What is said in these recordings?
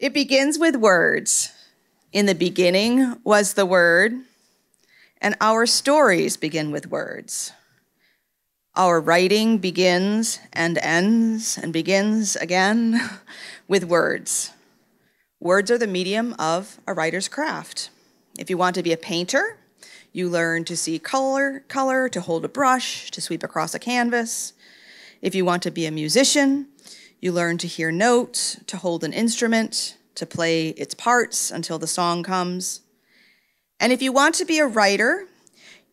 It begins with words. In the beginning was the Word, and our stories begin with words. Our writing begins and ends and begins again with words. Words are the medium of a writer's craft. If you want to be a painter, you learn to see color, color, to hold a brush, to sweep across a canvas. If you want to be a musician, you learn to hear notes, to hold an instrument, to play its parts until the song comes. And if you want to be a writer,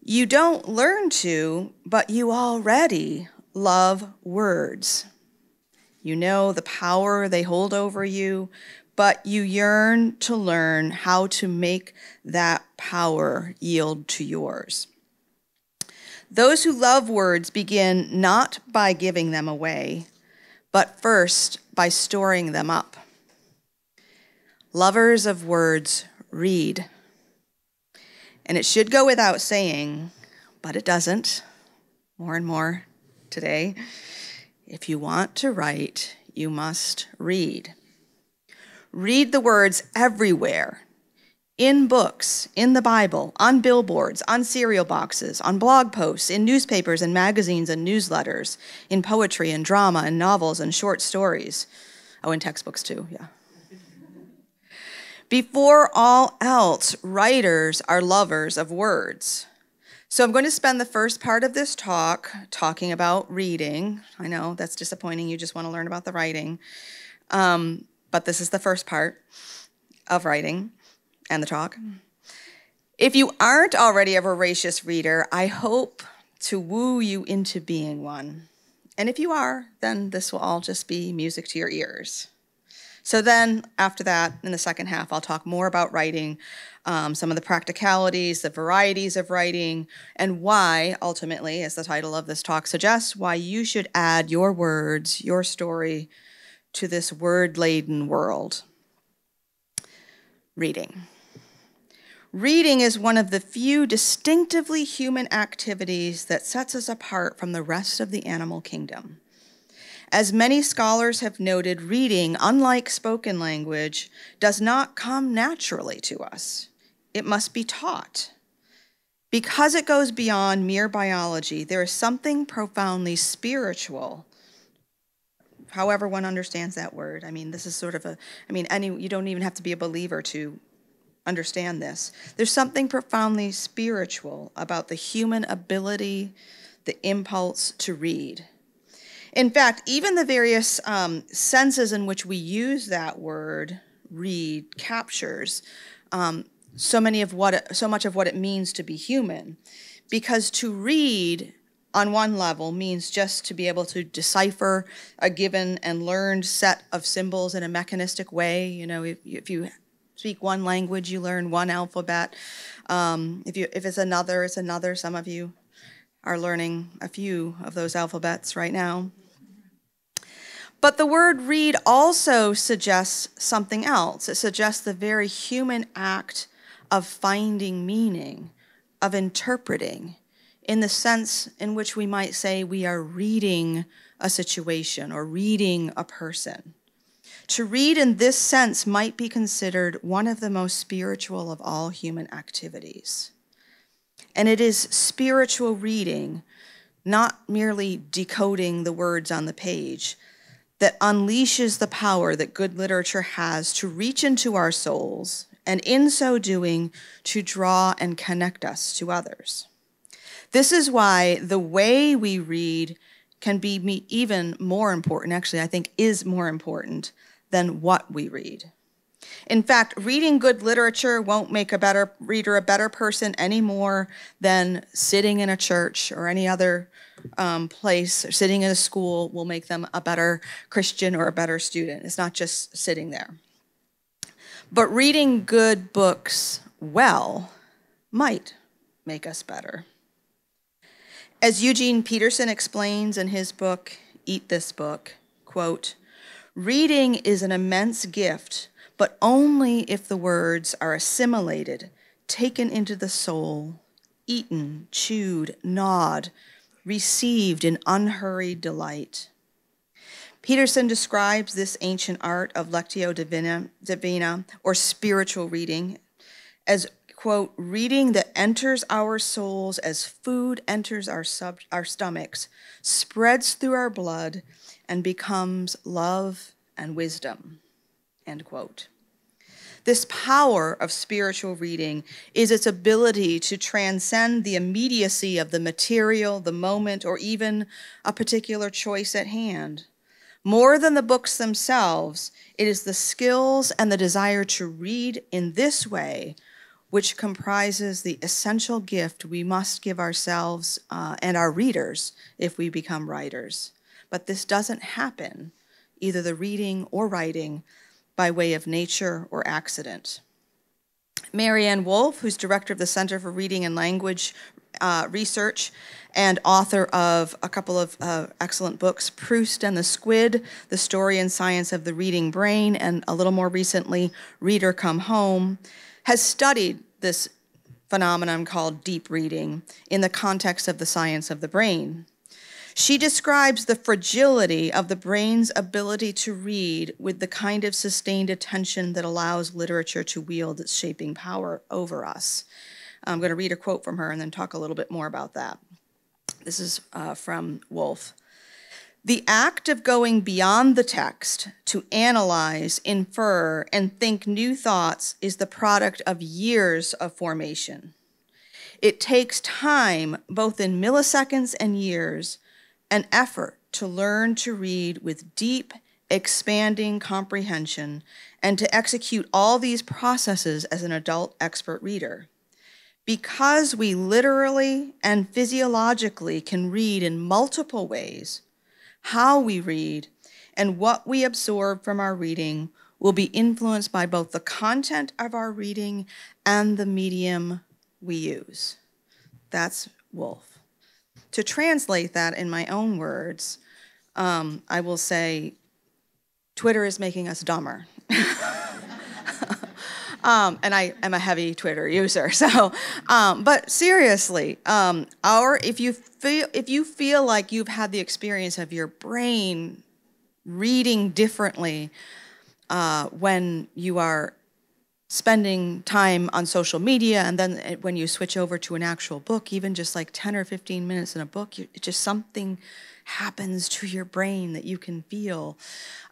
you don't learn to, but you already love words. You know the power they hold over you, but you yearn to learn how to make that power yield to yours. Those who love words begin not by giving them away, but first by storing them up. Lovers of words read. And it should go without saying, but it doesn't, more and more today. If you want to write, you must read. Read the words everywhere in books, in the Bible, on billboards, on cereal boxes, on blog posts, in newspapers and magazines and newsletters, in poetry and drama and novels and short stories. Oh, in textbooks too, yeah. Before all else, writers are lovers of words. So I'm going to spend the first part of this talk talking about reading. I know that's disappointing. You just want to learn about the writing. Um, but this is the first part of writing and the talk. If you aren't already a voracious reader, I hope to woo you into being one. And if you are, then this will all just be music to your ears. So then, after that, in the second half, I'll talk more about writing, um, some of the practicalities, the varieties of writing, and why, ultimately, as the title of this talk suggests, why you should add your words, your story to this word laden world. Reading. Reading is one of the few distinctively human activities that sets us apart from the rest of the animal kingdom. As many scholars have noted, reading, unlike spoken language, does not come naturally to us. It must be taught. Because it goes beyond mere biology, there is something profoundly spiritual however one understands that word. I mean, this is sort of a, I mean, any, you don't even have to be a believer to understand this. There's something profoundly spiritual about the human ability, the impulse to read. In fact, even the various um, senses in which we use that word, read, captures um, so many of what, so much of what it means to be human. Because to read on one level means just to be able to decipher a given and learned set of symbols in a mechanistic way. You know, if, if you speak one language, you learn one alphabet. Um, if you if it's another, it's another. Some of you are learning a few of those alphabets right now. But the word read also suggests something else. It suggests the very human act of finding meaning, of interpreting, in the sense in which we might say we are reading a situation or reading a person. To read in this sense might be considered one of the most spiritual of all human activities. And it is spiritual reading, not merely decoding the words on the page, that unleashes the power that good literature has to reach into our souls, and in so doing, to draw and connect us to others. This is why the way we read can be even more important, actually, I think is more important than what we read. In fact, reading good literature won't make a better reader a better person any more than sitting in a church or any other um, place or sitting in a school will make them a better Christian or a better student. It's not just sitting there. But reading good books well might make us better. As Eugene Peterson explains in his book, Eat This Book, quote, reading is an immense gift, but only if the words are assimilated, taken into the soul, eaten, chewed, gnawed, received in unhurried delight. Peterson describes this ancient art of lectio divina, divina or spiritual reading as quote, reading that enters our souls as food enters our, sub, our stomachs, spreads through our blood, and becomes love and wisdom, end quote. This power of spiritual reading is its ability to transcend the immediacy of the material, the moment, or even a particular choice at hand. More than the books themselves, it is the skills and the desire to read in this way which comprises the essential gift we must give ourselves uh, and our readers if we become writers. But this doesn't happen, either the reading or writing, by way of nature or accident. Maryanne Wolf, who's director of the Center for Reading and Language uh, Research and author of a couple of uh, excellent books, Proust and the Squid, The Story and Science of the Reading Brain, and a little more recently, Reader Come Home, has studied this phenomenon called deep reading in the context of the science of the brain. She describes the fragility of the brain's ability to read with the kind of sustained attention that allows literature to wield its shaping power over us. I'm going to read a quote from her and then talk a little bit more about that. This is uh, from Wolf. The act of going beyond the text to analyze, infer, and think new thoughts is the product of years of formation. It takes time, both in milliseconds and years, and effort to learn to read with deep, expanding comprehension and to execute all these processes as an adult expert reader. Because we literally and physiologically can read in multiple ways, how we read, and what we absorb from our reading will be influenced by both the content of our reading and the medium we use. That's Wolf. To translate that in my own words, um, I will say Twitter is making us dumber. Um, and I am a heavy Twitter user. So, um, but seriously, um, our if you feel if you feel like you've had the experience of your brain reading differently uh, when you are spending time on social media and then when you switch over to an actual book even just like 10 or 15 minutes in a book you, just something happens to your brain that you can feel.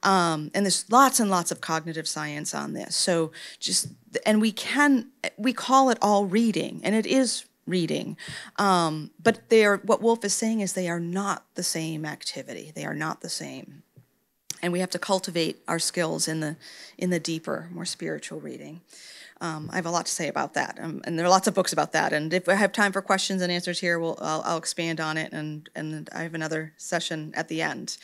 Um, and there's lots and lots of cognitive science on this. So just, and we can, we call it all reading, and it is reading. Um, but they are, what Wolf is saying is they are not the same activity. They are not the same. And we have to cultivate our skills in the, in the deeper, more spiritual reading. Um, I have a lot to say about that, um, and there are lots of books about that. And if I have time for questions and answers here, we'll, I'll, I'll expand on it, and and I have another session at the end.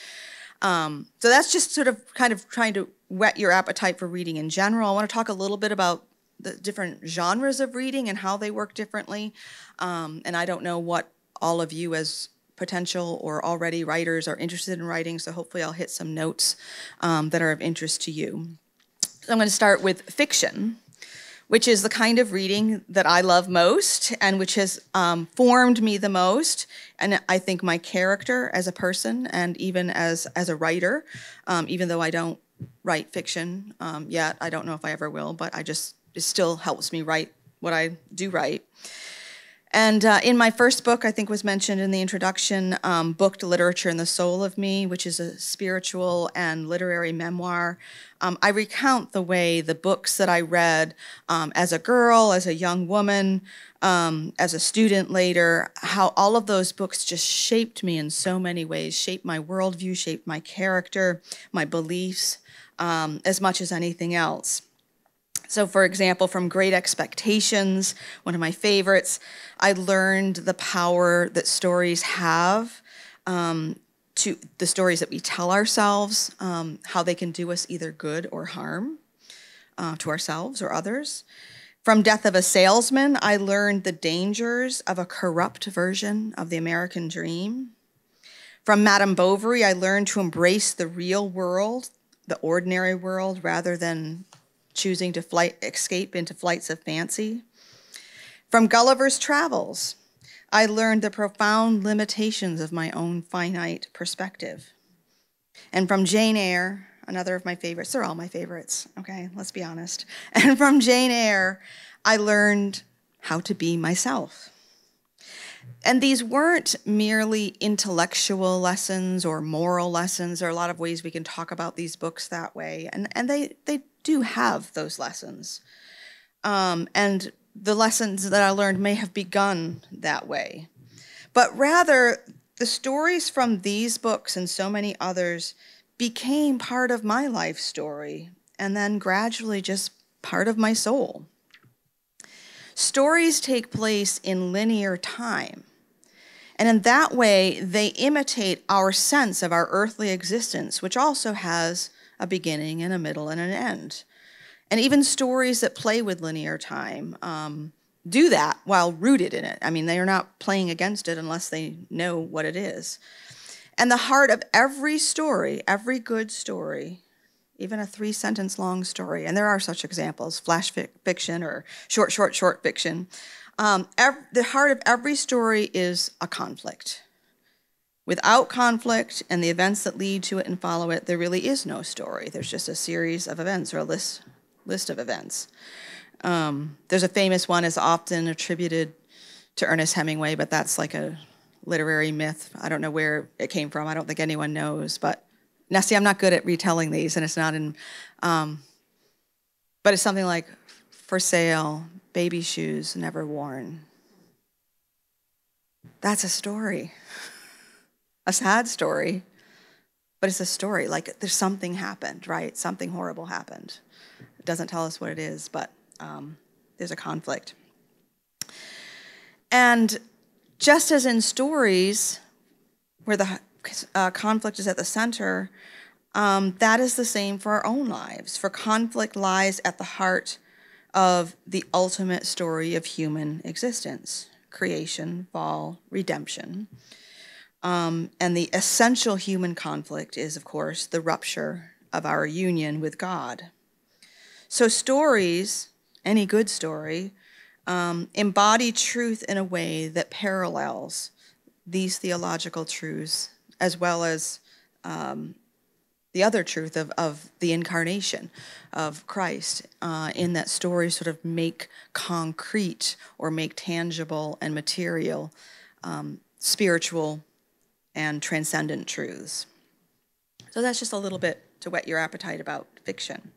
Um, so that's just sort of kind of trying to whet your appetite for reading in general. I want to talk a little bit about the different genres of reading and how they work differently. Um, and I don't know what all of you as potential or already writers are interested in writing, so hopefully I'll hit some notes um, that are of interest to you. So I'm going to start with fiction which is the kind of reading that I love most and which has um, formed me the most. And I think my character as a person and even as, as a writer, um, even though I don't write fiction um, yet, I don't know if I ever will, but I just, it still helps me write what I do write. And uh, in my first book, I think was mentioned in the introduction, um, Booked Literature in the Soul of Me, which is a spiritual and literary memoir, um, I recount the way the books that I read um, as a girl, as a young woman, um, as a student later, how all of those books just shaped me in so many ways, shaped my worldview, shaped my character, my beliefs, um, as much as anything else. So, for example, from Great Expectations, one of my favorites, I learned the power that stories have um, to the stories that we tell ourselves, um, how they can do us either good or harm uh, to ourselves or others. From Death of a Salesman, I learned the dangers of a corrupt version of the American dream. From Madame Bovary, I learned to embrace the real world, the ordinary world, rather than choosing to flight, escape into flights of fancy. From Gulliver's Travels, I learned the profound limitations of my own finite perspective. And from Jane Eyre, another of my favorites, they're all my favorites, okay, let's be honest. And from Jane Eyre, I learned how to be myself. And these weren't merely intellectual lessons or moral lessons. There are a lot of ways we can talk about these books that way. And, and they, they do have those lessons. Um, and the lessons that I learned may have begun that way. But rather, the stories from these books and so many others became part of my life story and then gradually just part of my soul. Stories take place in linear time. And in that way, they imitate our sense of our earthly existence, which also has a beginning and a middle and an end. And even stories that play with linear time um, do that while rooted in it. I mean, they are not playing against it unless they know what it is. And the heart of every story, every good story, even a three sentence long story, and there are such examples flash fiction or short, short, short fiction. Um, the heart of every story is a conflict. Without conflict and the events that lead to it and follow it, there really is no story. There's just a series of events or a list, list of events. Um, there's a famous one is often attributed to Ernest Hemingway, but that's like a literary myth. I don't know where it came from. I don't think anyone knows. But now, see, I'm not good at retelling these, and it's not in. Um, but it's something like for sale, baby shoes never worn. That's a story, a sad story, but it's a story. Like there's something happened, right? Something horrible happened. It doesn't tell us what it is, but um, there's a conflict. And just as in stories where the uh, conflict is at the center, um, that is the same for our own lives. For conflict lies at the heart of the ultimate story of human existence creation, fall, redemption. Um, and the essential human conflict is, of course, the rupture of our union with God. So, stories any good story, um, embody truth in a way that parallels these theological truths as well as um, the other truth of, of the incarnation of Christ uh, in that story sort of make concrete or make tangible and material um, spiritual and transcendent truths. So that's just a little bit to whet your appetite about fiction.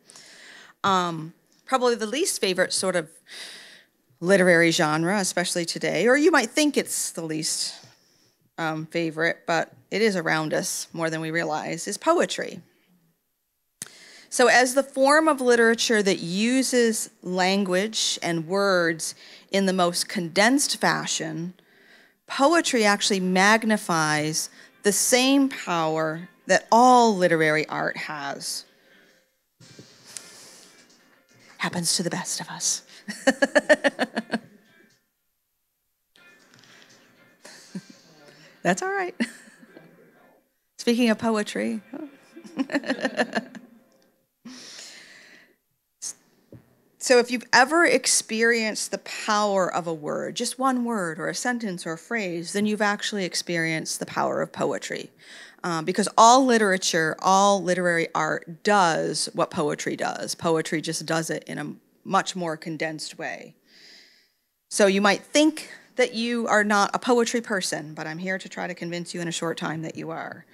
Um, probably the least favorite sort of literary genre, especially today, or you might think it's the least um, favorite, but it is around us more than we realize, is poetry. So, as the form of literature that uses language and words in the most condensed fashion, poetry actually magnifies the same power that all literary art has happens to the best of us. That's all right. Speaking of poetry. so, if you've ever experienced the power of a word, just one word or a sentence or a phrase, then you've actually experienced the power of poetry um, because all literature, all literary art does what poetry does. Poetry just does it in a much more condensed way. So you might think that you are not a poetry person, but I'm here to try to convince you in a short time that you are.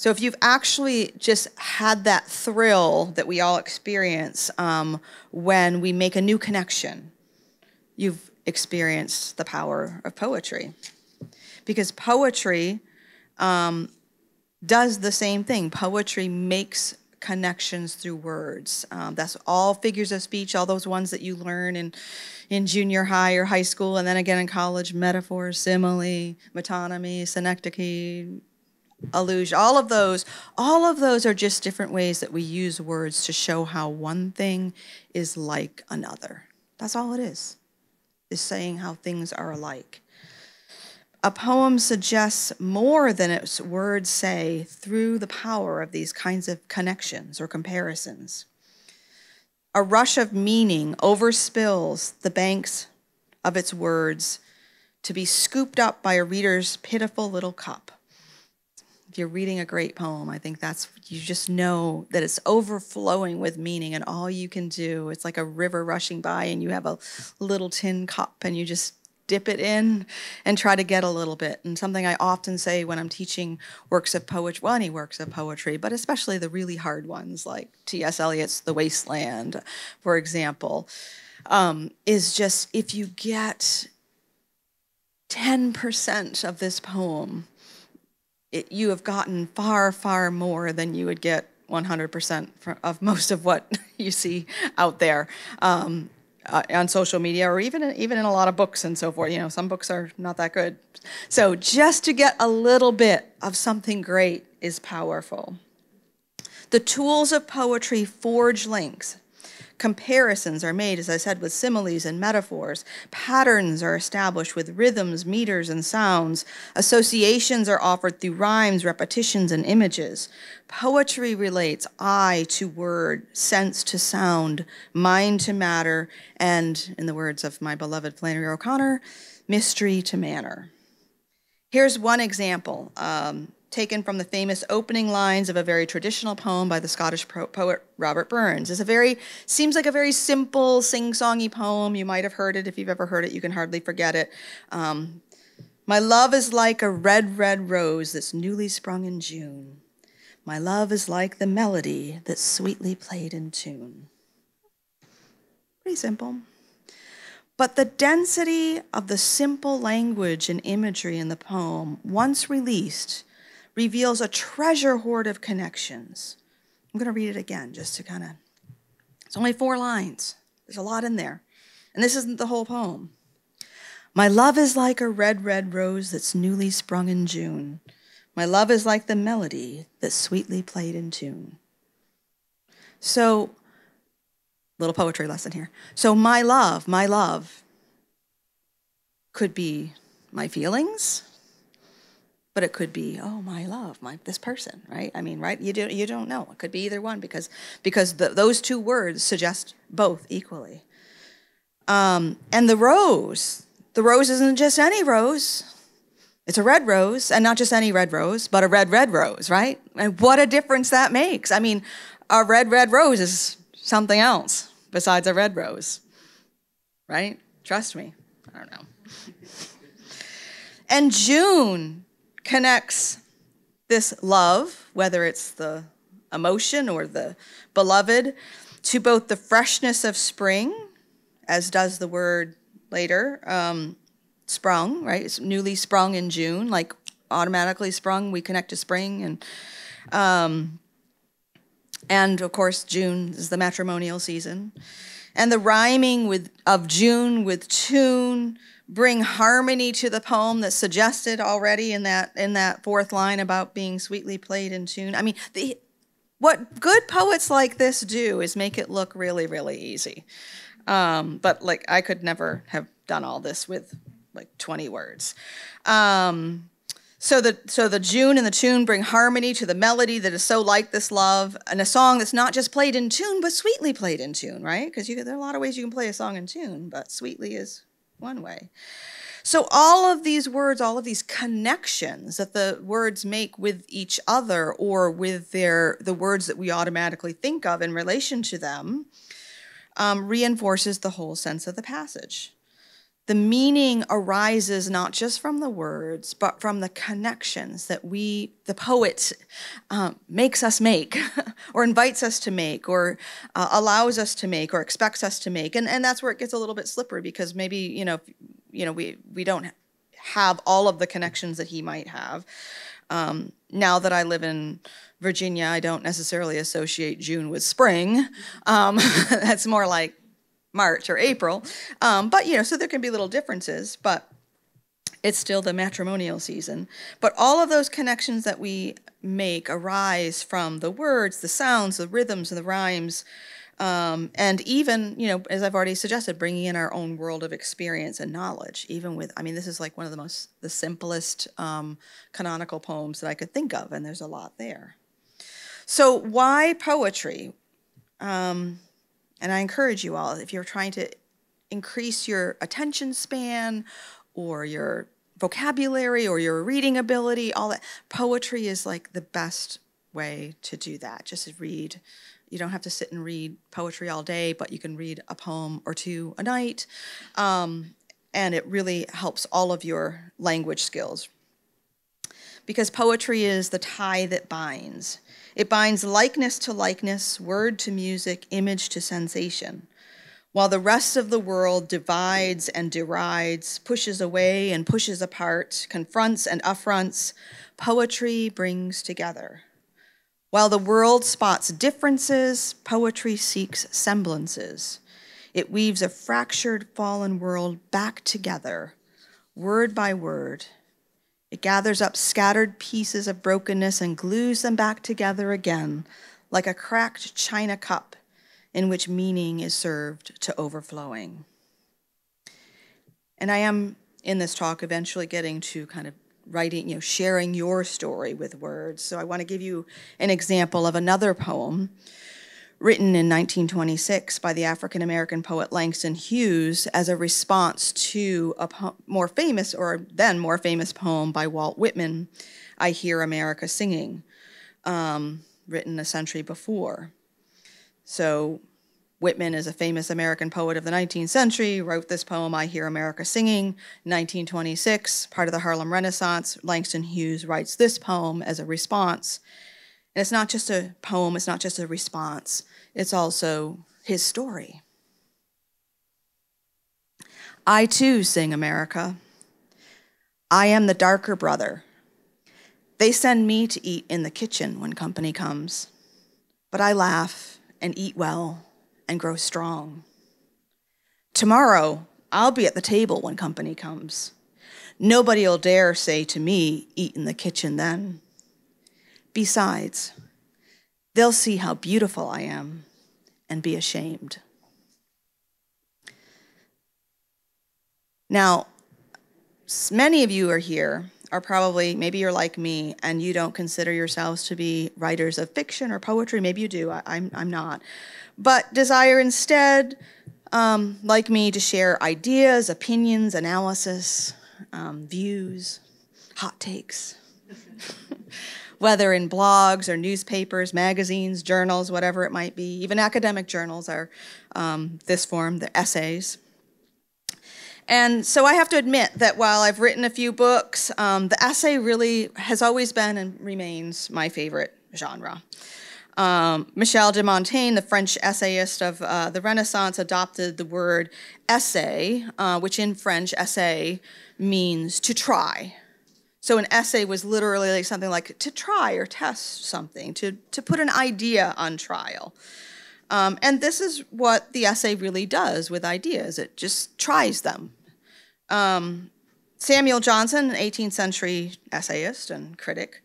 So if you've actually just had that thrill that we all experience um, when we make a new connection, you've experienced the power of poetry. Because poetry um, does the same thing. Poetry makes connections through words. Um, that's all figures of speech, all those ones that you learn in, in junior high or high school, and then again in college metaphor, simile, metonymy, synecdoche, allusion, all of those. All of those are just different ways that we use words to show how one thing is like another. That's all it is, is saying how things are alike. A poem suggests more than its words say through the power of these kinds of connections or comparisons. A rush of meaning overspills the banks of its words to be scooped up by a reader's pitiful little cup. If you're reading a great poem, I think that's you just know that it's overflowing with meaning, and all you can do it's like a river rushing by, and you have a little tin cup, and you just dip it in and try to get a little bit. And something I often say when I'm teaching works of poetry, well, any works of poetry, but especially the really hard ones like T.S. Eliot's The Waste Land, for example, um, is just if you get 10% of this poem, it, you have gotten far, far more than you would get 100% of most of what you see out there. Um, uh, on social media or even even in a lot of books and so forth. You know, some books are not that good. So just to get a little bit of something great is powerful. The tools of poetry forge links Comparisons are made, as I said, with similes and metaphors. Patterns are established with rhythms, meters, and sounds. Associations are offered through rhymes, repetitions, and images. Poetry relates eye to word, sense to sound, mind to matter, and, in the words of my beloved Flannery O'Connor, mystery to manner. Here's one example. Um, taken from the famous opening lines of a very traditional poem by the Scottish poet Robert Burns. It's a very seems like a very simple sing-songy poem. You might have heard it if you've ever heard it. You can hardly forget it. Um, My love is like a red, red rose that's newly sprung in June. My love is like the melody that's sweetly played in tune. Pretty simple. But the density of the simple language and imagery in the poem, once released, reveals a treasure hoard of connections. I'm going to read it again just to kind of, it's only four lines. There's a lot in there. And this isn't the whole poem. My love is like a red, red rose that's newly sprung in June. My love is like the melody that's sweetly played in tune. So, little poetry lesson here. So, my love, my love could be my feelings, but it could be oh my love my this person right? I mean right? You don't you don't know. It could be either one because because the, those two words suggest both equally. Um, and the rose the rose isn't just any rose. It's a red rose and not just any red rose but a red red rose right? And what a difference that makes. I mean a red red rose is something else besides a red rose right? Trust me. I don't know. And june connects this love, whether it's the emotion or the beloved, to both the freshness of spring, as does the word later, um, sprung, right? It's newly sprung in June, like automatically sprung. We connect to spring, and um, and of course June is the matrimonial season, and the rhyming with of June with tune bring harmony to the poem that's suggested already in that in that fourth line about being sweetly played in tune. I mean, the what good poets like this do is make it look really really easy. Um, but like I could never have done all this with like 20 words. Um, so the so the June and the tune bring harmony to the melody that is so like this love, and a song that's not just played in tune but sweetly played in tune, right? Because there are a lot of ways you can play a song in tune, but sweetly is one way. So, all of these words, all of these connections that the words make with each other or with their, the words that we automatically think of in relation to them, um, reinforces the whole sense of the passage the meaning arises not just from the words, but from the connections that we, the poet, um, makes us make, or invites us to make, or uh, allows us to make, or expects us to make, and and that's where it gets a little bit slippery because maybe you know, you know, we we don't have all of the connections that he might have. Um, now that I live in Virginia, I don't necessarily associate June with spring. Um, that's more like March or April. Um, but, you know, so there can be little differences, but it's still the matrimonial season. But all of those connections that we make arise from the words, the sounds, the rhythms, and the rhymes. Um, and even, you know, as I've already suggested, bringing in our own world of experience and knowledge, even with, I mean, this is like one of the most, the simplest um, canonical poems that I could think of, and there's a lot there. So, why poetry? Um, and I encourage you all, if you're trying to increase your attention span or your vocabulary or your reading ability, all that. Poetry is like the best way to do that. Just read. You don't have to sit and read poetry all day, but you can read a poem or two a night. Um, and it really helps all of your language skills. Because poetry is the tie that binds. It binds likeness to likeness, word to music, image to sensation. While the rest of the world divides and derides, pushes away and pushes apart, confronts and affronts, poetry brings together. While the world spots differences, poetry seeks semblances. It weaves a fractured, fallen world back together, word by word. It gathers up scattered pieces of brokenness and glues them back together again, like a cracked china cup in which meaning is served to overflowing. And I am in this talk eventually getting to kind of writing, you know, sharing your story with words. So I want to give you an example of another poem written in 1926 by the African American poet Langston Hughes as a response to a more famous or then more famous poem by Walt Whitman, I Hear America Singing, um, written a century before. So Whitman is a famous American poet of the 19th century, wrote this poem, I Hear America Singing, 1926, part of the Harlem Renaissance. Langston Hughes writes this poem as a response. And it's not just a poem, it's not just a response, it's also his story. I too sing America. I am the darker brother. They send me to eat in the kitchen when company comes, but I laugh and eat well and grow strong. Tomorrow, I'll be at the table when company comes. Nobody'll dare say to me, eat in the kitchen then. Besides, they'll see how beautiful I am and be ashamed. Now, many of you are here are probably, maybe you're like me and you don't consider yourselves to be writers of fiction or poetry. Maybe you do, I, am I'm, I'm not. But desire instead, um, like me, to share ideas, opinions, analysis, um, views, hot takes. Whether in blogs or newspapers, magazines, journals, whatever it might be, even academic journals are um, this form, the essays. And so I have to admit that while I've written a few books, um, the essay really has always been and remains my favorite genre. Um, Michel de Montaigne, the French essayist of uh, the Renaissance, adopted the word essay, uh, which in French, essay means to try. So an essay was literally like something like to try or test something, to, to put an idea on trial. Um, and this is what the essay really does with ideas it just tries them. Um, Samuel Johnson, an 18th century essayist and critic,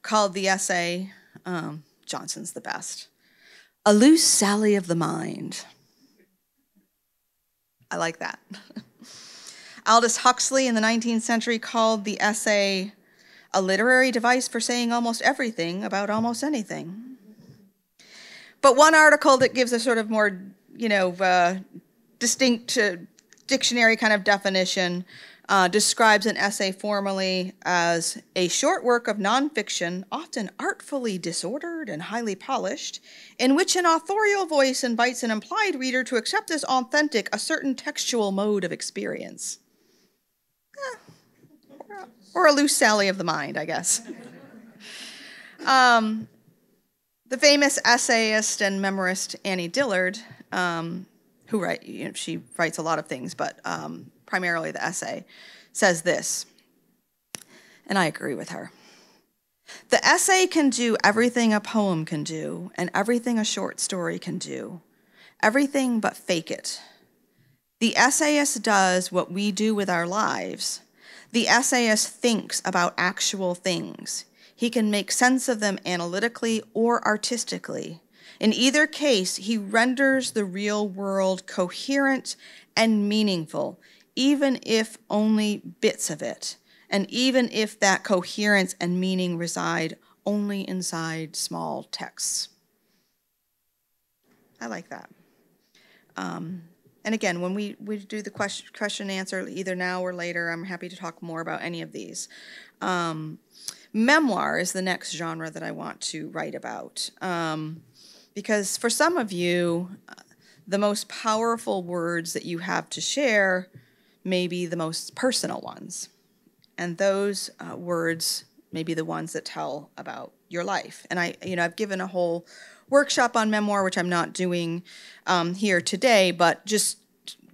called the essay, um, Johnson's the best, a loose sally of the mind. I like that. Aldous Huxley in the 19th century called the essay a literary device for saying almost everything about almost anything. But one article that gives a sort of more, you know, uh, distinct uh, dictionary kind of definition uh, describes an essay formally as a short work of nonfiction, often artfully disordered and highly polished, in which an authorial voice invites an implied reader to accept as authentic a certain textual mode of experience. Or, a, loose sally of the mind, I guess. um, the famous essayist and memorist Annie Dillard um, who write, you know, she writes a lot of things, but um, primarily the essay, says this, and I agree with her. The essay can do everything a poem can do, and everything a short story can do, everything but fake it. The essayist does what we do with our lives. The essayist thinks about actual things. He can make sense of them analytically or artistically. In either case, he renders the real world coherent and meaningful, even if only bits of it, and even if that coherence and meaning reside only inside small texts. I like that. Um, and again, when we, we do the question, question and answer, either now or later, I'm happy to talk more about any of these. Um, memoir is the next genre that I want to write about. Um, because for some of you, the most powerful words that you have to share may be the most personal ones. And those uh, words may be the ones that tell about your life. And I, you know, I've given a whole workshop on memoir, which I'm not doing um, here today, but just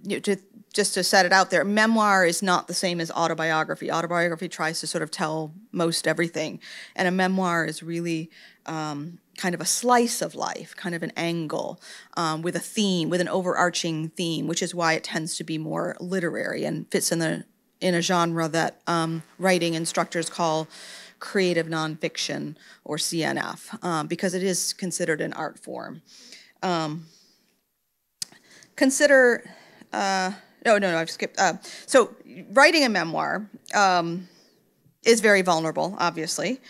you know, to just to set it out there, memoir is not the same as autobiography. Autobiography tries to sort of tell most everything, and a memoir is really um, kind of a slice of life, kind of an angle um, with a theme, with an overarching theme, which is why it tends to be more literary and fits in the in a genre that um, writing instructors call creative nonfiction or CNF um, because it is considered an art form. Um, consider, uh, no, no, no, I've skipped. Uh, so, writing a memoir um, is very vulnerable, obviously.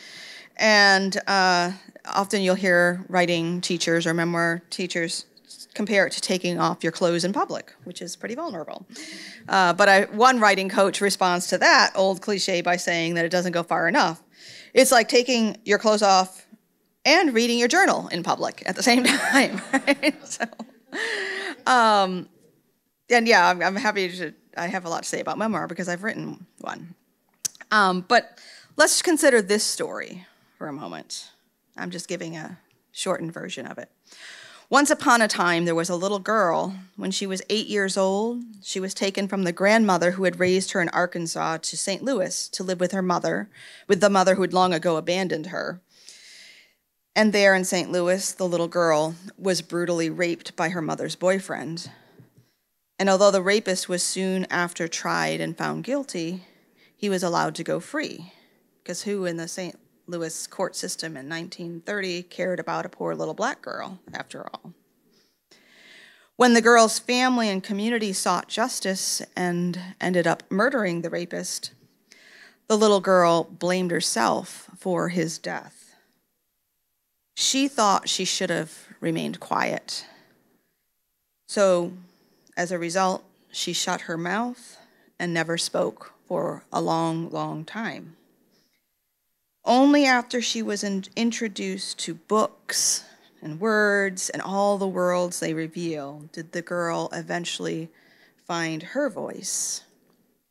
And uh, often you'll hear writing teachers or memoir teachers compare it to taking off your clothes in public, which is pretty vulnerable. Uh, but I, one writing coach responds to that old cliche by saying that it doesn't go far enough. It's like taking your clothes off and reading your journal in public at the same time. So, um, and yeah, I'm, I'm, happy to. I have a lot to say about memoir because I've written one. Um, but let's consider this story for a moment. I'm just giving a shortened version of it. Once upon a time, there was a little girl. When she was eight years old, she was taken from the grandmother who had raised her in Arkansas to St. Louis to live with her mother, with the mother who had long ago abandoned her. And there in St. Louis, the little girl was brutally raped by her mother's boyfriend. And although the rapist was soon after tried and found guilty, he was allowed to go free. Because who in the St. Louis court system in 1930 cared about a poor little black girl, after all. When the girl's family and community sought justice and ended up murdering the rapist, the little girl blamed herself for his death. She thought she should have remained quiet. So, as a result, she shut her mouth and never spoke for a long, long time. Only after she was in, introduced to books and words and all the worlds they reveal did the girl eventually find her voice.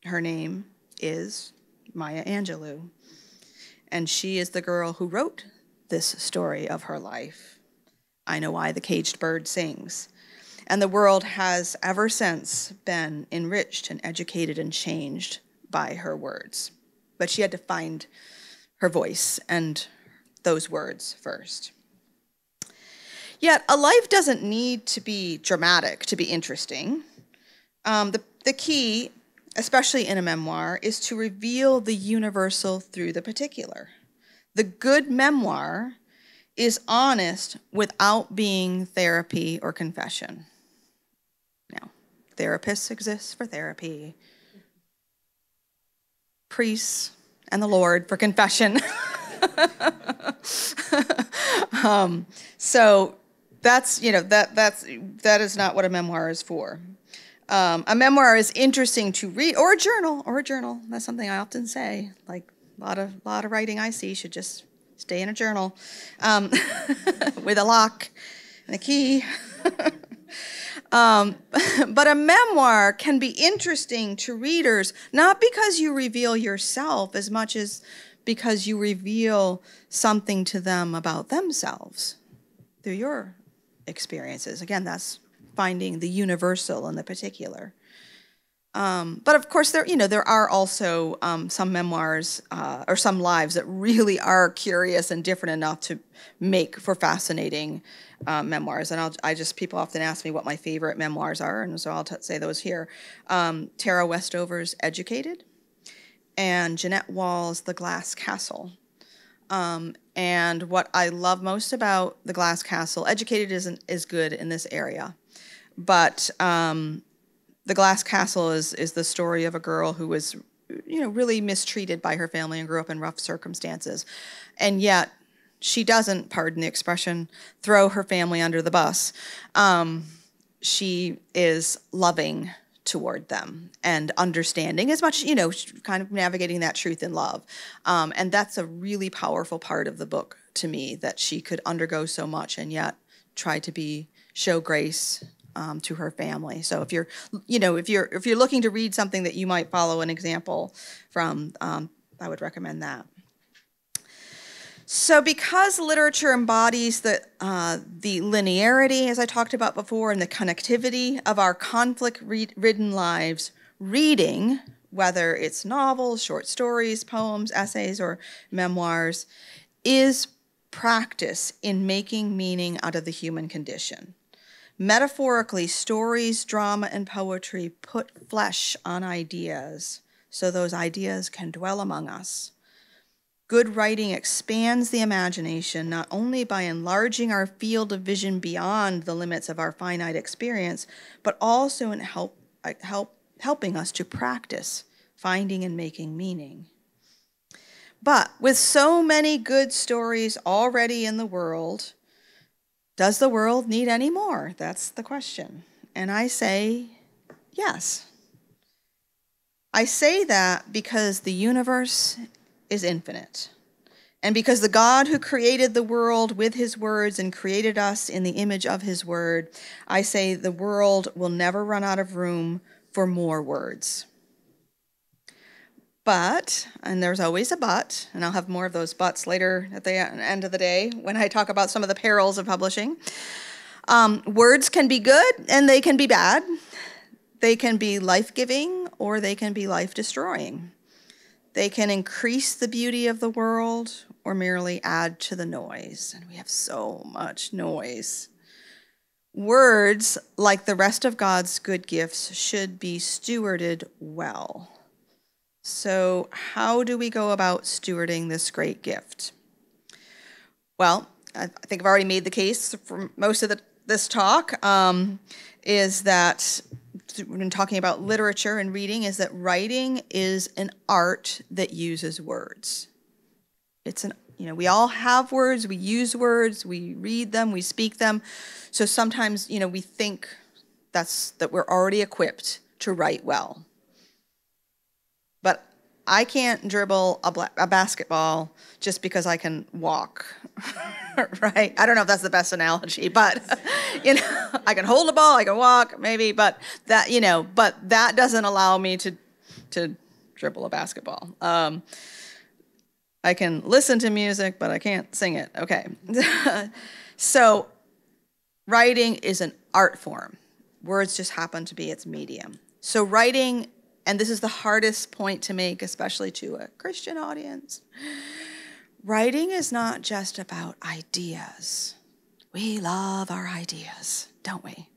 Her name is Maya Angelou, and she is the girl who wrote this story of her life. I know why the caged bird sings. And the world has ever since been enriched and educated and changed by her words. But she had to find her voice and those words first. Yet, a life doesn't need to be dramatic to be interesting. Um, the, the key, especially in a memoir, is to reveal the universal through the particular. The good memoir is honest without being therapy or confession. Now, therapists exist for therapy, priests and the Lord for confession. um, so that's you know that that's that is not what a memoir is for. Um, a memoir is interesting to read, or a journal, or a journal. That's something I often say. Like a lot of lot of writing I see should just stay in a journal um, with a lock and a key. Um, but a memoir can be interesting to readers, not because you reveal yourself as much as because you reveal something to them about themselves through your experiences. Again, that's finding the universal and the particular. Um, but of course, there you know there are also um, some memoirs uh, or some lives that really are curious and different enough to make for fascinating uh, memoirs. And I'll, I just people often ask me what my favorite memoirs are, and so I'll say those here. Um, Tara Westover's "Educated," and Jeannette Wall's "The Glass Castle." Um, and what I love most about The Glass Castle, "Educated" isn't is good in this area, but um, the Glass Castle is is the story of a girl who was, you know, really mistreated by her family and grew up in rough circumstances, and yet she doesn't, pardon the expression, throw her family under the bus. Um, she is loving toward them and understanding as much, you know, kind of navigating that truth in love. Um, and that's a really powerful part of the book to me that she could undergo so much and yet try to be show grace um, to her family. So if you're, you know, if you're if you're looking to read something that you might follow an example from, um, I would recommend that. So, because literature embodies the, uh, the linearity, as I talked about before, and the connectivity of our conflict ridden lives, reading, whether it's novels, short stories, poems, essays, or memoirs, is practice in making meaning out of the human condition. Metaphorically, stories, drama, and poetry put flesh on ideas so those ideas can dwell among us. Good writing expands the imagination not only by enlarging our field of vision beyond the limits of our finite experience, but also in help, help, helping us to practice finding and making meaning. But with so many good stories already in the world, does the world need any more? That's the question. And I say yes. I say that because the universe is infinite. And because the God who created the world with his words and created us in the image of his word, I say the world will never run out of room for more words. But, and there's always a but, and I'll have more of those buts later at the end of the day when I talk about some of the perils of publishing. Um, words can be good and they can be bad. They can be life giving or they can be life destroying. They can increase the beauty of the world or merely add to the noise. And we have so much noise. Words, like the rest of God's good gifts, should be stewarded well. So, how do we go about stewarding this great gift? Well, I think I've already made the case for most of the, this talk. Um, is that when talking about literature and reading is that writing is an art that uses words. It's an you know we all have words, we use words, we read them, we speak them. So sometimes you know we think that's that we're already equipped to write well. I can't dribble a, bla- a basketball just because I can walk, right? I don't know if that's the best analogy, but you know, I can hold a ball, I can walk, maybe, but that you know, but that doesn't allow me to to dribble a basketball. Um, I can listen to music, but I can't sing it. Okay, so writing is an art form. Words just happen to be its medium. So writing and this is the hardest point to make, especially to a Christian audience. Writing is not just about ideas. We love our ideas, don't we?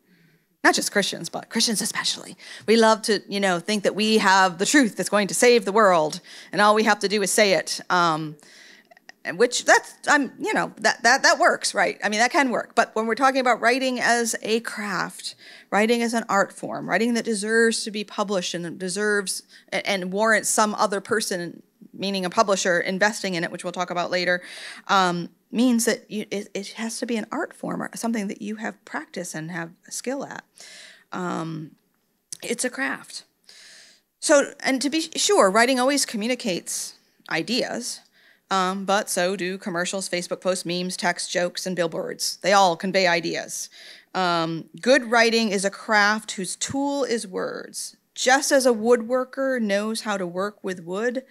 Not just Christians, but Christians especially. We love to, you know, think that we have the truth that's going to save the world, and all we have to do is say it. Um, which that's I'm you know that that that works right? I mean that can work. But when we're talking about writing as a craft writing as an art form writing that deserves to be published and deserves and warrants some other person meaning a publisher investing in it which we'll talk about later um, means that you, it, it, has to be an art form or something that you have practice and have skill at. Um, it's a craft. So and to be sure writing always communicates ideas um, but so do commercials, Facebook posts, memes, text, jokes, and billboards. They all convey ideas. Um, good writing is a craft whose tool is words. Just as a woodworker knows how to work with wood,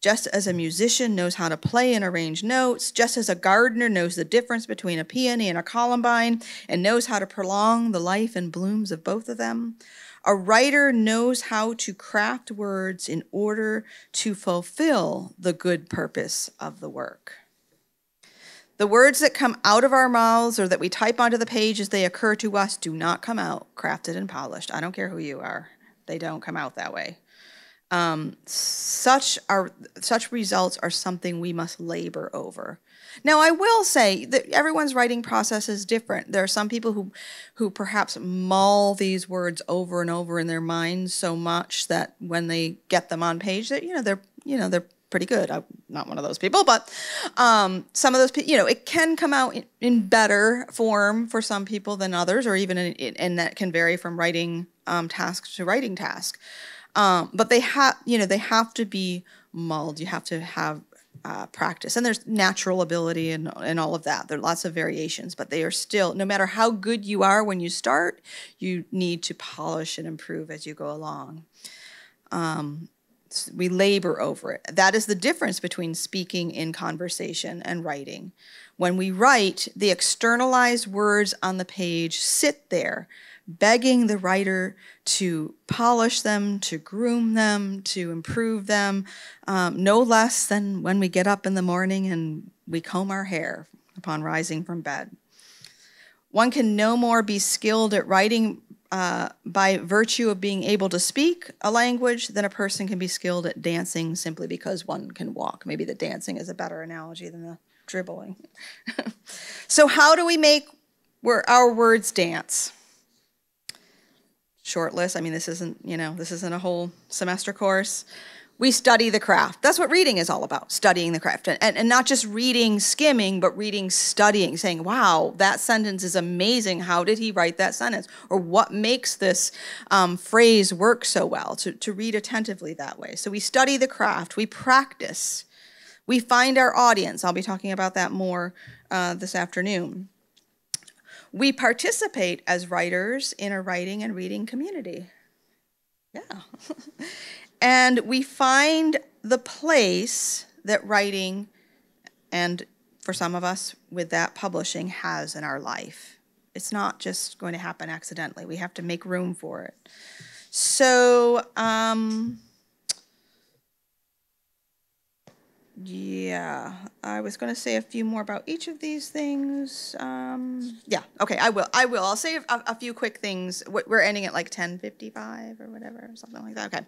just as a musician knows how to play and arrange notes, just as a gardener knows the difference between a peony and a columbine and knows how to prolong the life and blooms of both of them, a writer knows how to craft words in order to fulfill the good purpose of the work. The words that come out of our mouths or that we type onto the page as they occur to us do not come out crafted and polished. I don't care who you are, they don't come out that way. Um, such are such results are something we must labor over. Now, I will say that everyone's writing process is different. There are some people who, who perhaps mull these words over and over in their minds so much that when they get them on page, that you know they're you know they're pretty good. I'm not one of those people, but um, some of those, people, you know, it can come out in, in, better form for some people than others, or even in, and that can vary from writing um, task to writing task. Um, but they have, you know, they have to be mulled. You have to have uh, practice, and there's natural ability and and all of that. There are lots of variations, but they are still, no matter how good you are when you start, you need to polish and improve as you go along. Um, we labor over it. That is the difference between speaking in conversation and writing. When we write, the externalized words on the page sit there, begging the writer to polish them, to groom them, to improve them, um, no less than when we get up in the morning and we comb our hair upon rising from bed. One can no more be skilled at writing uh, by virtue of being able to speak a language than a person can be skilled at dancing simply because one can walk. Maybe the dancing is a better analogy than the dribbling. so, how do we make our words dance? Short list. I mean, this isn't, you know, this isn't a whole semester course we study the craft. That's what reading is all about, studying the craft. And, and, and, not just reading, skimming, but reading, studying, saying, wow, that sentence is amazing. How did he write that sentence? Or what makes this um, phrase work so well? To, to read attentively that way. So we study the craft, we practice, we find our audience. I'll be talking about that more uh, this afternoon. We participate as writers in a writing and reading community. Yeah. And we find the place that writing, and for some of us with that publishing, has in our life. It's not just going to happen accidentally. We have to make room for it. So, um, Yeah, I was going to say a few more about each of these things. Um, yeah, okay, I will. I will. I'll say a, a few quick things. We're ending at like 10:55 or whatever, something like that. Okay,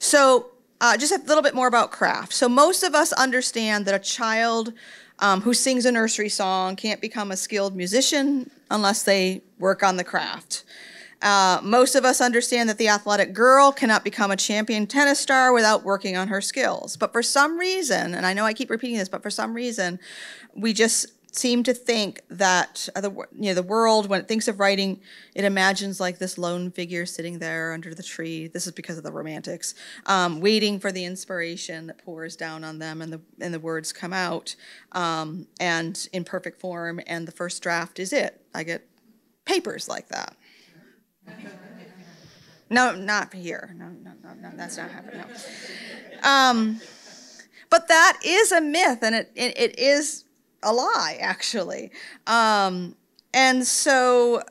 so uh, just a little bit more about craft. So most of us understand that a child um, who sings a nursery song can't become a skilled musician unless they work on the craft. Uh, most of us understand that the athletic girl cannot become a champion tennis star without working on her skills. But for some reason, and I know I keep repeating this, but for some reason, we just seem to think that the you know the world when it thinks of writing it imagines like this lone figure sitting there under the tree. This is because of the romantics. Um, waiting for the inspiration that pours down on them and the and the words come out um, and in perfect form. And the first draft is it. I get papers like that no, not here. No, no, no, no, that's not happening. No. Um, but that is a myth, and it, it, it is a lie, actually. Um, and so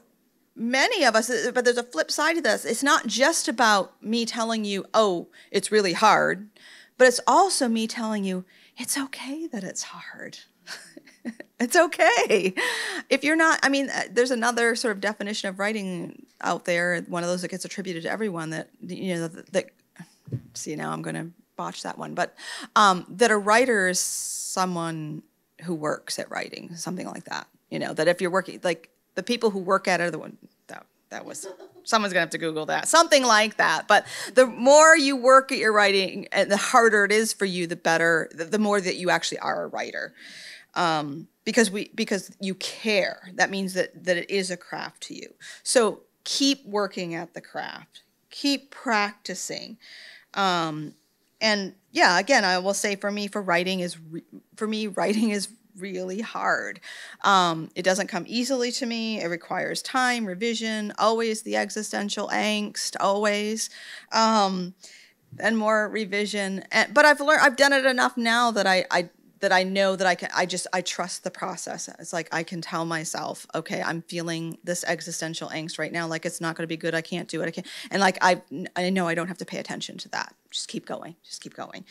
many of us, but there's a flip side to this. It's not just about me telling you, oh, it's really hard, but it's also me telling you, it's okay that it's hard. it's okay. If you're not, I mean, uh, there's another sort of definition of writing out there, one of those that gets attributed to everyone that, you know, that, that see, now I'm going to botch that one, but um, that a writer is someone who works at writing, something like that. You know, that if you're working, like the people who work at it are the one, that, that was, someone's gonna have to Google that, something like that. But the more you work at your writing, and the harder it is for you, the better, the, the more that you actually are a writer um, because we because you care. That means that that it is a craft to you. So keep working at the craft. Keep practicing. Um, and yeah, again, I will say for me, for writing is for me, writing is really hard. Um, it doesn't come easily to me. It requires time, revision, always the existential angst, always. Um, and more revision. And, but I've learned, I've done it enough now that I, I that I know that I can I just I trust the process. It's like I can tell myself, okay, I'm feeling this existential angst right now like it's not going to be good. I can't do it. I can't. And like I I know I don't have to pay attention to that. Just keep going. Just keep going.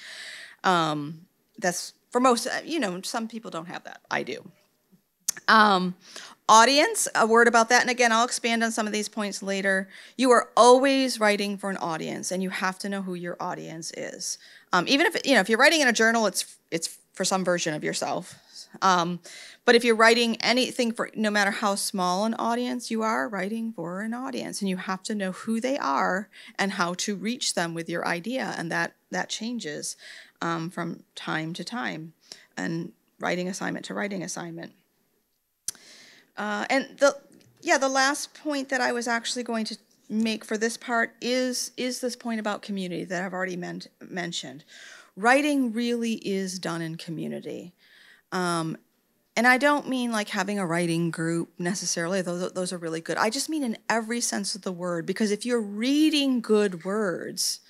Um that's for most uh, you know, some people don't have that. I do. Um audience, a word about that and again, I'll expand on some of these points later. You are always writing for an audience and you have to know who your audience is. Um, even if you know if you're writing in a journal, it's it's for some version of yourself. Um, but if you're writing anything for no matter how small an audience you are, writing for an audience, and you have to know who they are and how to reach them with your idea, and that that changes. um, from time to time and writing assignment to writing assignment. Uh, and the yeah, the last point that I was actually going to make for this part is is this point about community that I've already meant, mentioned. Writing really is done in community. Um, and I don't mean like having a writing group necessarily, those, those are really good. I just mean in every sense of the word, because if you're reading good words,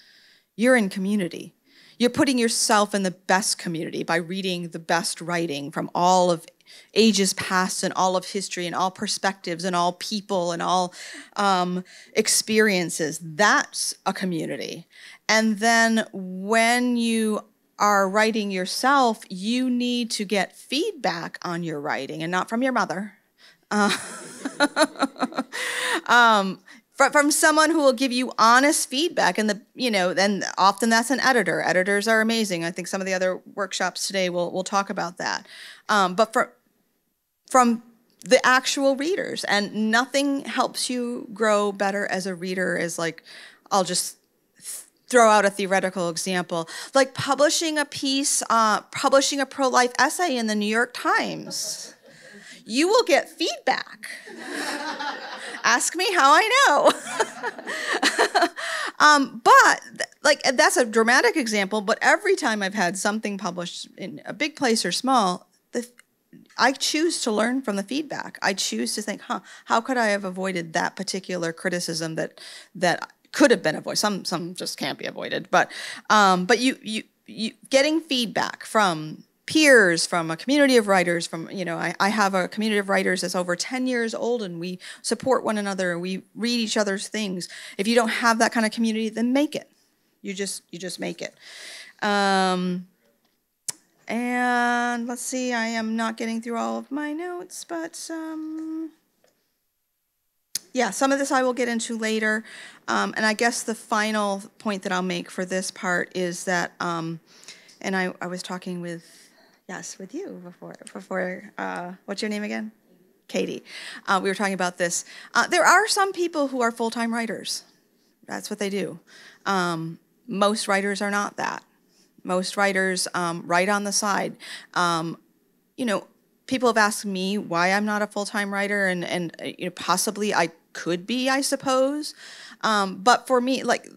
you're in community. You're putting yourself in the best community by reading the best writing from all of ages past and all of history and all perspectives and all people and all um, experiences. That's a community. And then when you are writing yourself, you need to get feedback on your writing and not from your mother. Uh, um, from, someone who will give you honest feedback and the you know and often that's an editor editors are amazing i think some of the other workshops today will will talk about that um, but for from the actual readers and nothing helps you grow better as a reader is like i'll just throw out a theoretical example, like publishing a piece, uh, publishing a pro life essay in the New York Times. You will get feedback. Ask me how I know. um, but like that's a dramatic example. But every time I've had something published in a big place or small, the, I choose to learn from the feedback. I choose to think, huh, how could I have avoided that particular criticism that that could have been avoided. Some some just can't be avoided. But um, but you you you getting feedback from peers from a community of writers from you know I, I have a community of writers that's over 10 years old and we support one another and we read each other's things if you don't have that kind of community then make it you just you just make it um, and let's see i am not getting through all of my notes but um, yeah, some of this I will get into later. Um, and I guess the final point that I'll make for this part is that, um, and I, I was talking with, yes, with you before, before, uh, what's your name again? Katie. Uh, we were talking about this. Uh, there are some people who are full time writers. That's what they do. Um, most writers are not that. Most writers um, write on the side. Um, you know, people have asked me why I'm not a full time writer, and and uh, you know, possibly I could be, I suppose. Um, but for me, like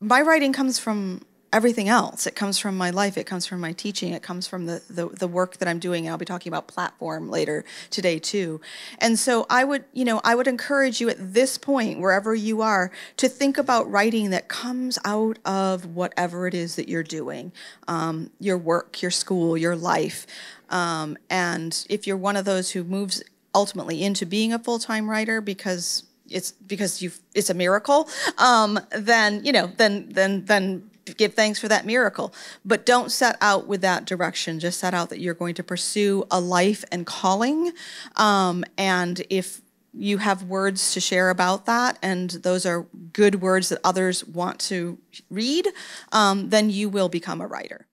my writing comes from everything else. It comes from my life. It comes from my teaching. It comes from the, the, the work that I'm doing. And I'll be talking about platform later today too. And so I would, you know, I would encourage you at this point, wherever you are, to think about writing that comes out of whatever it is that you're doing, um, your work, your school, your life. Um, and if you're one of those who moves ultimately into being a full-time writer because it's because you it's a miracle um, then you know then then then give thanks for that miracle. But don't set out with that direction. Just set out that you're going to pursue a life and calling. Um, and if you have words to share about that and those are good words that others want to read um, then you will become a writer